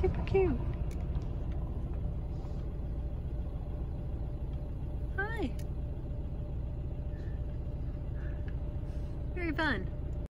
Super cute. Hi. Very fun.